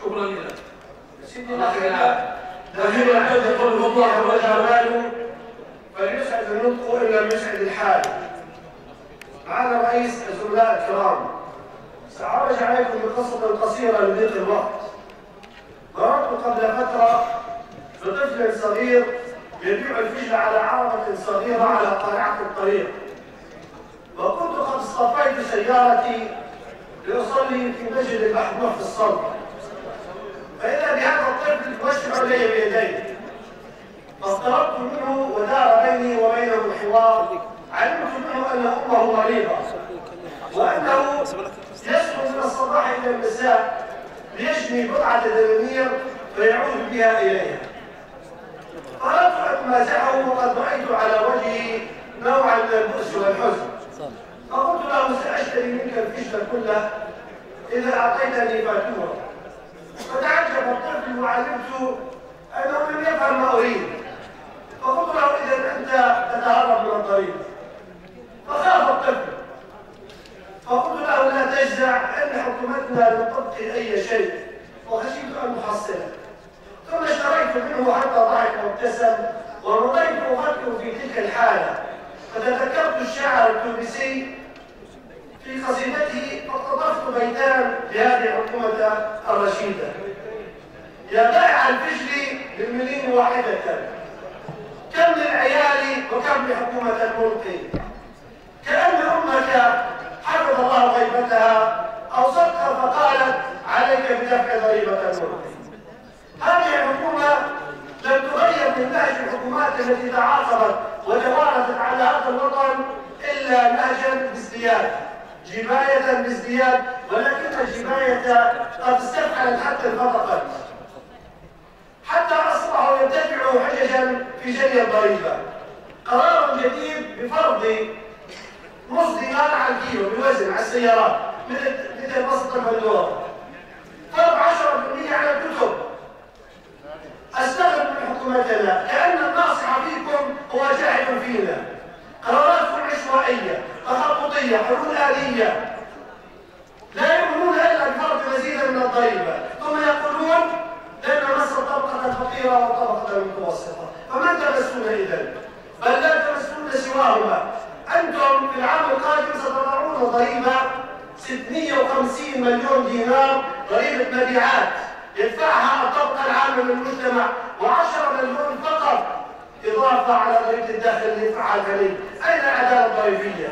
شكرا لك سيدنا نبينا الحمد يقول الله والجمال فليسعد النطق ان لم يسعد الحال معنا رئيس الزملاء الكرام سأعرج عليكم بقصة قصيرة لضيق الوقت مررت قبل فترة بطفل صغير يبيع الفجل على عربة صغيرة على قارعة الطريق قد اصطفيت سيارتي لأصلي في مسجد المحمود في الصلب فإذا بهذا الطفل يوسع لي بيديه. فاقتربت منه ودار بيني وبينه الحوار علمت منه أن أمه مريضة. وأنه يسكن من الصباح إلى المساء ليجني بضعة دنانير فيعود بها إليها. أردت أن أمازحه وقد رأيت على وجهه نوعا من البؤس والحزن. فقلت له سأشتري منك الفجل كله إذا أعطيتني فاتورة. فتعجب الطفل وعلمت أنه لم يفهم ما أريد. فقلت له إذا أنت تتهرب من الطريق. فخاف الطفل. فقلت له لا تجزع أن حكومتنا لم تبقي أي شيء. وخشيت أن أحصله. ثم اشتريت منه حتى ضحك وابتسم ومضيت أفكر في تلك الحالة. فتذكرت الشاعر التونسي في قصيدته فاقتطفت بيتان لهذه الحكومة الرشيدة. يا بائع الفجل بالمليم واحدة؟ كم للعيال وكم لحكومة الملقي كأن أمك حفظ الله غيبتها أوصتها فقالت عليك بدفع ضريبة الملك. هذه الحكومة لم تغير من نهج الحكومات التي تعاقبت وتوارثت على هذا الوطن إلا نهجا بازدياد جباية بازدياد ولكن الجباية قد استفحلت حتى انفتقت حتى أصبحوا يدفعوا حججا في جري الضريبة. قرار جديد بفرض نص دينار على الكيلو بالوزن على السيارات مثل مثل وسط البندوره عشوائيه تخبطيه حلول اليه لا يؤمنون إلا بفرض مزيدا من الضريبة. ثم يقولون لن نمس الطبقه الفقيره والطبقه المتوسطه فمن تمسون اذا بل لا تمسون سواهما. أنتم في العام القادم ستضعون ضريبة 650 مليون دينار ضريبة مبيعات. يدفعها الطبقة العامة من المجتمع و10 مليون إضافة على ضريبة الداخل اللي يدفعها الغني أين العدالة الضريبية؟